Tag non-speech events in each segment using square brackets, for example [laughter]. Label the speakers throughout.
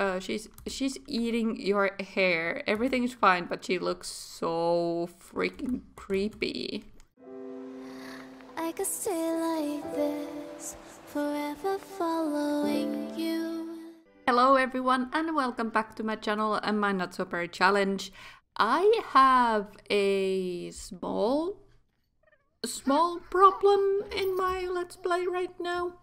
Speaker 1: Uh, she's she's eating your hair. Everything is fine, but she looks so freaking creepy.
Speaker 2: I could stay like this, forever following you.
Speaker 1: Hello everyone and welcome back to my channel and my Not So Berry Challenge. I have a small small problem in my Let's Play right now.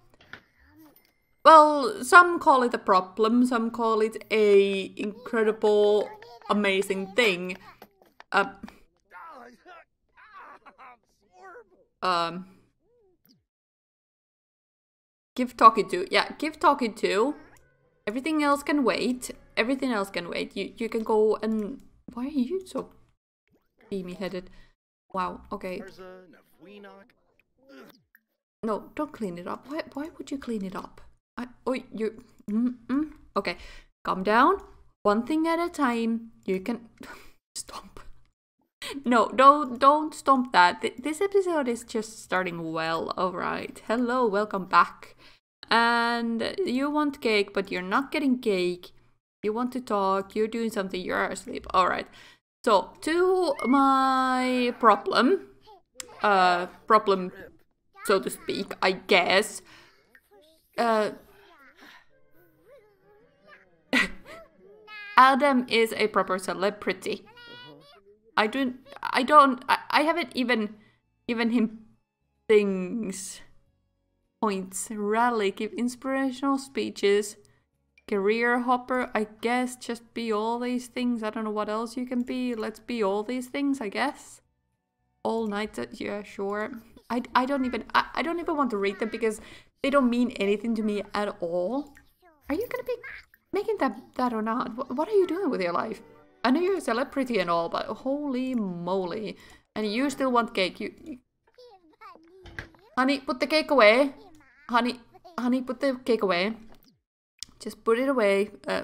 Speaker 1: Well, some call it a problem, some call it a incredible, amazing thing. Um, um, give talking to, yeah, give talking to. Everything else can wait. Everything else can wait. You you can go and why are you so beamy headed? Wow. Okay. No, don't clean it up. Why why would you clean it up? I, oh, you. Mm, mm. Okay, calm down. One thing at a time. You can [laughs] stomp. No, don't don't stomp that. Th- This episode is just starting well. All right. Hello, welcome back. And you want cake, but you're not getting cake. You want to talk. You're doing something. You're asleep. All right. So to my problem, uh, problem, so to speak, I guess. Uh, Adam is a proper celebrity. I don't. I don't. I, I haven't even given him things, points, rally, give inspirational speeches, career hopper. I guess just be all these things. I don't know what else you can be. Let's be all these things. I guess. All night. uh, Yeah, sure. I, I don't even I, I don't even want to read them because they don't mean anything to me at all. Are you gonna be making that that or not? What, are you doing with your life? I know you're a celebrity and all, but holy moly! And you still want cake? You, you... honey, put the cake away. Honey, honey, put the cake away. Just put it away. Uh,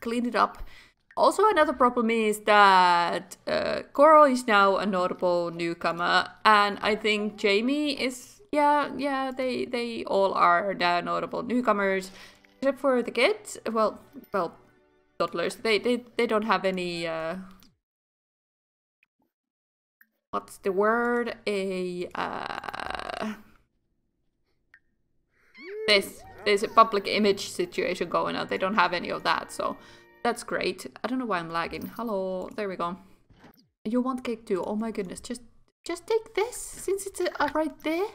Speaker 1: clean it up. Also, another problem is that uh, Coral is now a notable newcomer, and I think Jamie is. Yeah, yeah, they they all are now notable newcomers, except for the kids. Well, well, toddlers. They they they don't have any. Uh, what's the word? A uh, this there's a public image situation going on. They don't have any of that, so that's great. I don't know why I'm lagging. Hello, there we go. You want cake too? Oh my goodness, just just take this since it's uh, right there.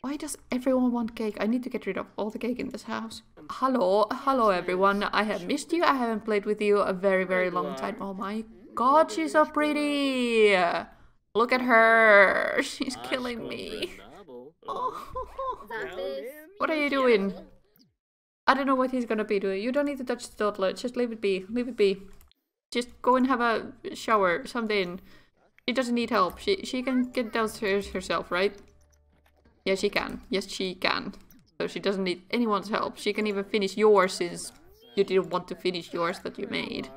Speaker 1: Why does everyone want cake? I need to get rid of all the cake in this house. Hello, hello everyone. I have missed you. I haven't played with you a very, very long time. Oh my god, she's so pretty. Look at her. [laughs] She's killing me. [laughs] Oh. What are you doing? I don't know what he's gonna be doing. You don't need to touch the toddler. Just leave it be. Leave it be. Just go and have a shower, something. She doesn't need help. She she can get downstairs herself, right? Yes, she can. Yes, she can. So she doesn't need anyone's help. She can even finish yours since you didn't want to finish yours that you made.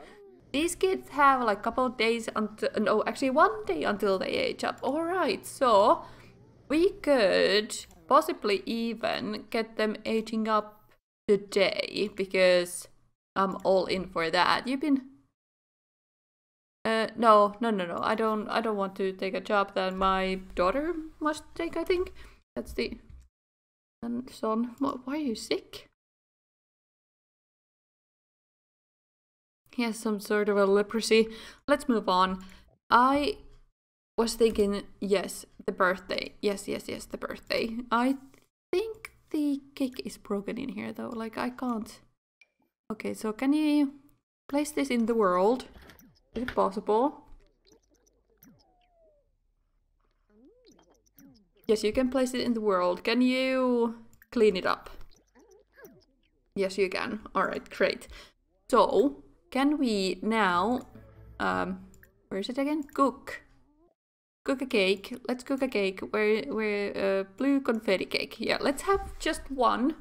Speaker 1: These kids have like a couple of days until no, actually one day until they age up. All right, so we could possibly even get them aging up today because I'm all in for that. You've been uh no, no, no, no. I don't I don't want to take a job that my daughter must take, I think. That's the Um, and son. What why are you sick? He has some sort of a leprosy. Let's move on. I was thinking, yes, the birthday. Yes, yes, yes, the birthday. I think the cake is broken in here though. Like I can't. Okay, so can you place this in the world? Is it possible? Yes, you can place it in the world. Can you clean it up? Yes, you can. Alright, great. So, can we now... Um, where is it again? Cook. Cook a cake. Let's cook a cake. Where, where, uh, blue confetti cake. Yeah, let's have just one.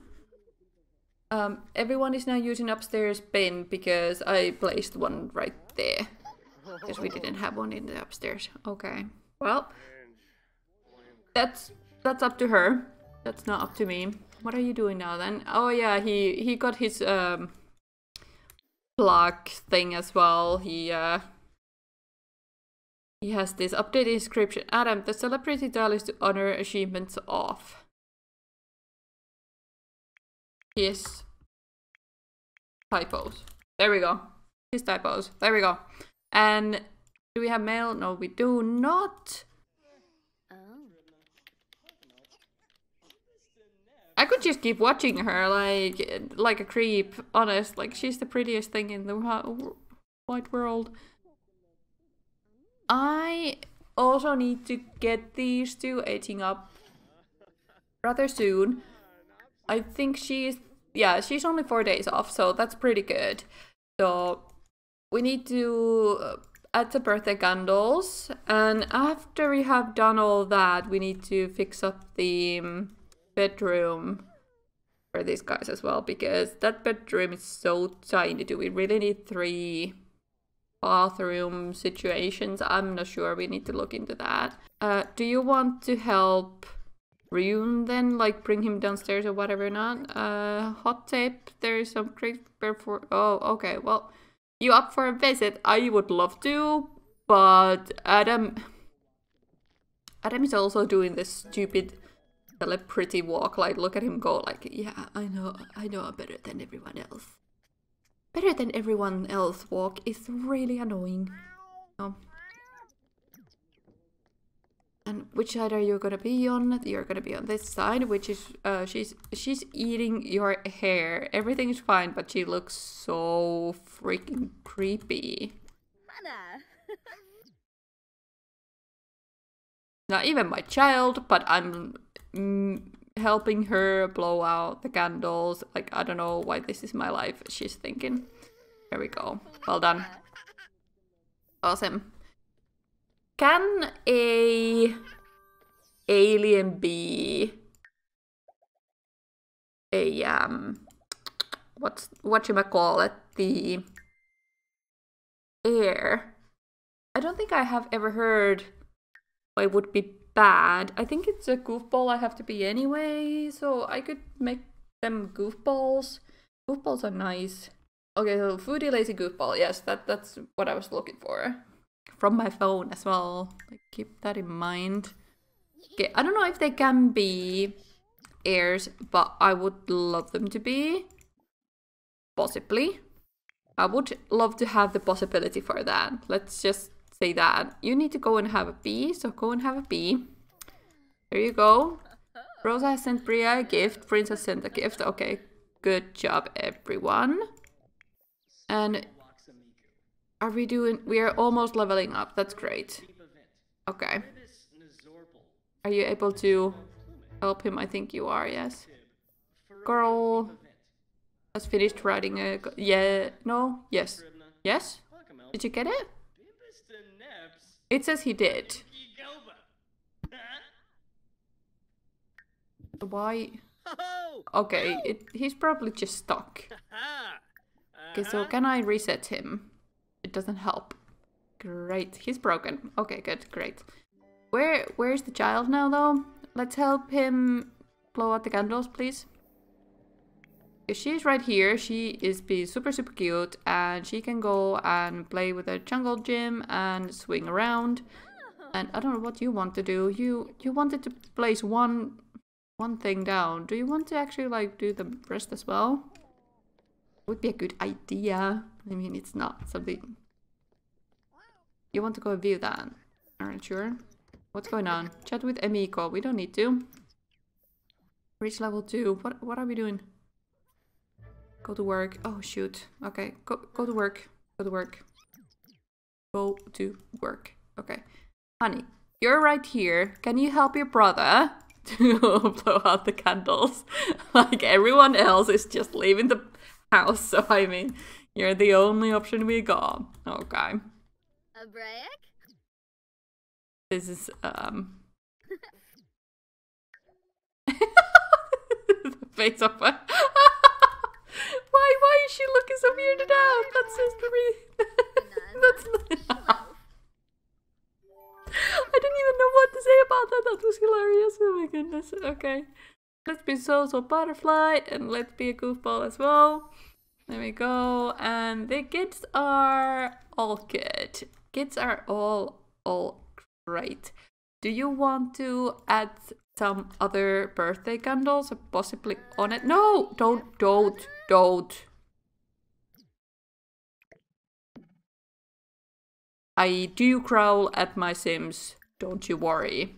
Speaker 1: Um, everyone is now using upstairs bin because I placed one right there. Because we didn't have one in the upstairs. Okay. Well, that's that's up to her. That's not up to me. What are you doing now then? Oh yeah, he he got his um blog thing as well. He uh he has this updated description. Adam, the celebrity dial is to honor achievements off. Yes. Typos. There we go. His typos. There we go. And do we have mail? No, we do not. Could just keep watching her like like a creep, honest. Like she's the prettiest thing in the wide world. I also need to get these two aging up rather soon. I think she's yeah, she's only 4 days off, so that's pretty good. So we need to uh, add the birthday candles and after we have done all that, we need to fix up the um, bedroom for these guys as well because that bedroom is so tiny. Do we really need three bathroom situations? I'm not sure. We need to look into that. Uh, do you want to help Ryun then? Like bring him downstairs or whatever not? Uh, hot tape. There is some great for. Oh, okay. Well, you up for a visit? I would love to, but Adam. Adam is also doing this stupid celebrity walk. Like, look at him go. Like, yeah, I know, I know I'm better than everyone else. Better than everyone else walk is really annoying. Oh. And which side are you gonna be on? You're gonna be on this side, which is uh she's she's eating your hair. Everything is fine, but she looks so freaking creepy. [laughs] Not even my child, but I'm mm, helping her blow out the candles. Like, I don't know why this is my life, she's thinking. There we go. Well done. Awesome. Can a alien be a um what's what you might call it the heir? I don't think I have ever heard it would be bad. I think it's a goofball I have to be anyway, so I could make them goofballs. Goofballs are nice. Okay, so foodie lazy goofball. Yes, that that's what I was looking for. From my phone as well. Like, keep that in mind. Okay, I don't know if they can be heirs, but I would love them to be. Possibly. I would love to have the possibility for that. Let's just say that. You need to go and have a bee, so go and have a bee. There you go. Rosa sent Bria a gift, Princess sent a gift. Okay, good job everyone. And are we doing, we are almost leveling up, that's great. Okay. Are you able to help him? I think you are, yes. Girl has finished writing a, yeah, no, yes. Yes? Did you get it? It says he did. Why? Okay, it, he's probably just stuck. Okay, so can I reset him? It doesn't help. Great, he's broken. Okay, good, great. Where, where's the child now, though? Let's help him blow out the candles, please. She's right here, she is be super super cute and she can go and play with a jungle gym and swing around. And I don't know what you want to do. You you wanted to place one one thing down. Do you want to actually like do the rest as well? Would be a good idea. I mean, it's not something. You want to go view that? Aren't sure. What's going on? Chat with Emiko. We don't need to. Reach level two. What what are we doing? Go to work. Oh, shoot. Okay, go, go to work. Go to work. Go to work. Okay. Honey, you're right here. Can you help your brother [laughs] to blow out the candles? [laughs] like, everyone else is just leaving the house, [laughs] so I mean, you're the only option we got. Okay.
Speaker 2: A break?
Speaker 1: This is, um... the face of a... [laughs] Why, why is she looking so weirded out? That's just That's not... I didn't even know what to say about that. That was hilarious. Oh my goodness. Okay. Let's be so so butterfly and let's be a goofball as well. There we go. And the kids are all good. Kids are all all great. Do you want to add some other birthday candles possibly on it? No, don't, don't, don't. I do growl at my Sims, don't you worry.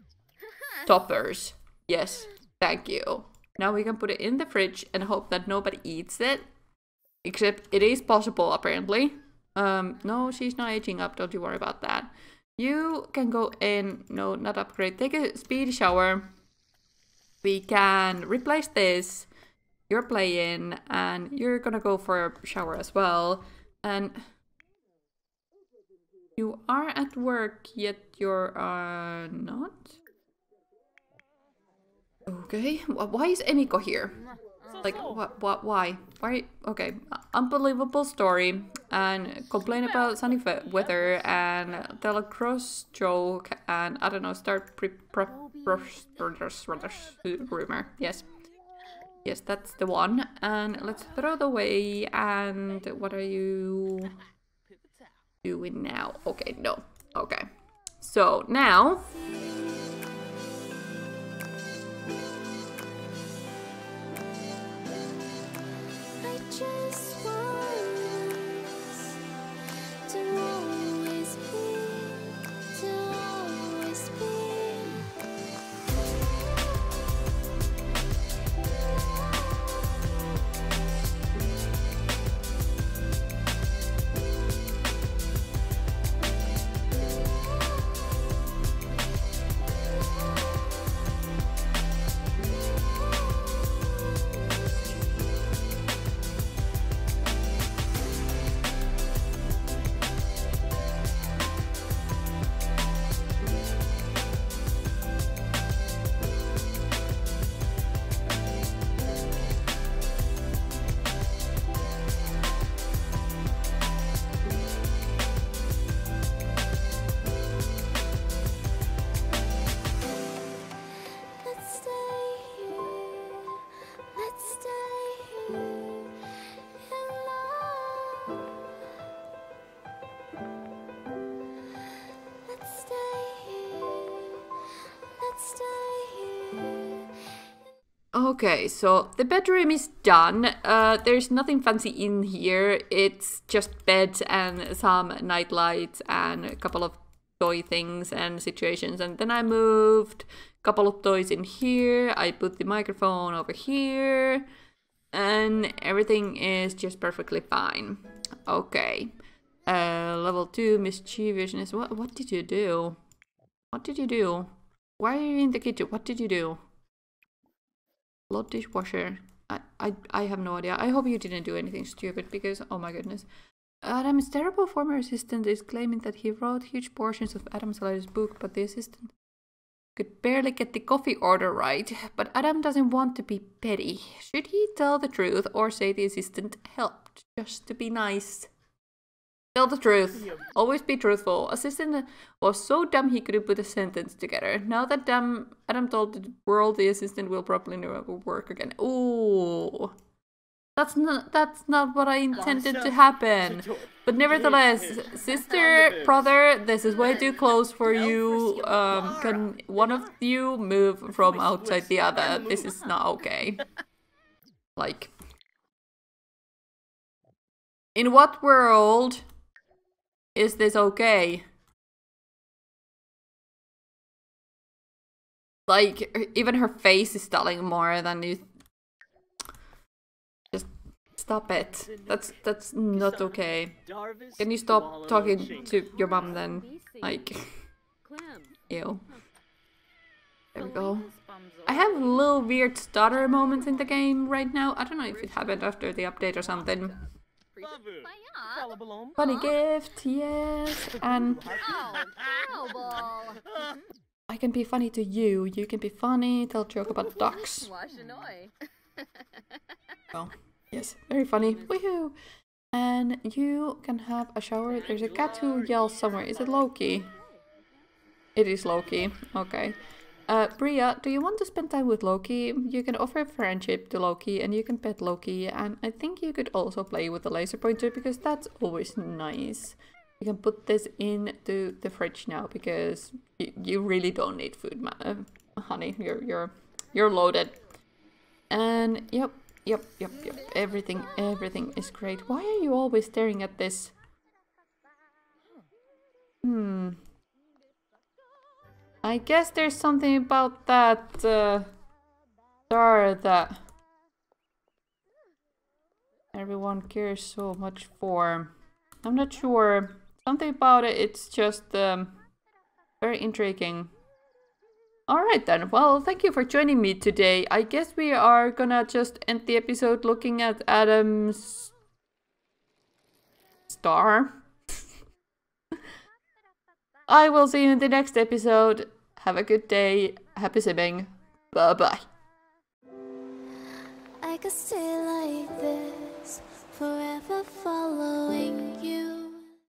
Speaker 1: [laughs] Toppers. Yes, thank you. Now we can put it in the fridge and hope that nobody eats it. Except it is possible, apparently. Um, no, she's not aging up, don't you worry about that. You can go in, no, not upgrade, take a speedy shower. We can replace this. You're playing, and you're gonna go for a shower as well. And you are at work, yet you're uh, not? Okay, why is Emiko here? Like, what, what, why? Why? Okay, unbelievable story, and complain about sunny weather, and tell a cross joke, and I don't know, start pre rumor. Yes. Yes, that's the one. And let's throw it away, and what are you doing now? Okay, no. Okay. So, now... just Okay, so the bedroom is done. Uh, there's nothing fancy in here. It's just bed and some night lights and a couple of toy things and situations. And then I moved a couple of toys in here. I put the microphone over here. And everything is just perfectly fine. Okay. Uh, level 2, mischievousness. What, what did you do? What did you do? Why are you in the kitchen? What did you do? Load dishwasher. I, I, I have no idea. I hope you didn't do anything stupid because, oh my goodness. Adam's terrible former assistant is claiming that he wrote huge portions of Adam Saler's book, but the assistant could barely get the coffee order right. But Adam doesn't want to be petty. Should he tell the truth or say the assistant helped just to be nice? Tell the truth. Always be truthful. Assistant was so dumb he couldn't put a sentence together. Now that dumb Adam told the world the assistant will probably never work again. Ooh. That's not that's not what I intended to happen. But nevertheless, sister, brother, this is way too close for you. Um, can one of you move from outside the other? This is not okay. Like, in what world is this okay? Like, even her face is telling more than you... Just stop it. That's that's not okay. Can you stop talking to your mom then? Like, [laughs] ew. There we go. I have little weird stutter moments in the game right now. I don't know if it happened after the update or something. Funny gift, yes. And I can be funny to you. You can be funny. Tell joke about ducks. [laughs] oh, [laughs] yes, very funny. Woohoo! And you can have a shower. There's a cat who yells somewhere. Is it Loki? It is Loki. Okay. Uh, Bria, do you want to spend time with Loki? You can offer friendship to Loki and you can pet Loki. And I think you could also play with the laser pointer because that's always nice. You can put this into the fridge now because you, really don't need food, uh, honey. You're, you're, you're loaded. And yep, yep, yep, yep. Everything, everything is great. Why are you always staring at this? Hmm. I guess there's something about that uh, star that everyone cares so much for. I'm not sure. Something about it, it's just um, very intriguing. Alright then, well, thank you for joining me today. I guess we are gonna just end the episode looking at Adam's star. I will see you in the next episode. Have a good day. Happy simming. Bye bye. I could stay like this, forever following you.